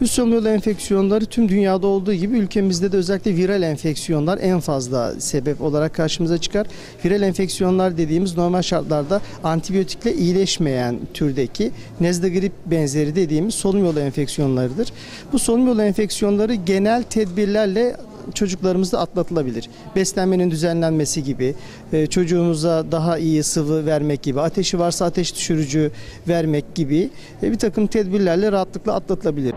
Üst yolu enfeksiyonları tüm dünyada olduğu gibi ülkemizde de özellikle viral enfeksiyonlar en fazla sebep olarak karşımıza çıkar. Viral enfeksiyonlar dediğimiz normal şartlarda antibiyotikle iyileşmeyen türdeki nezle grip benzeri dediğimiz solunum yolu enfeksiyonlarıdır. Bu solunum yolu enfeksiyonları genel tedbirlerle çocuklarımızda atlatılabilir. Beslenmenin düzenlenmesi gibi, e, çocuğumuza daha iyi sıvı vermek gibi, ateşi varsa ateş düşürücü vermek gibi e, bir takım tedbirlerle rahatlıkla atlatılabilir.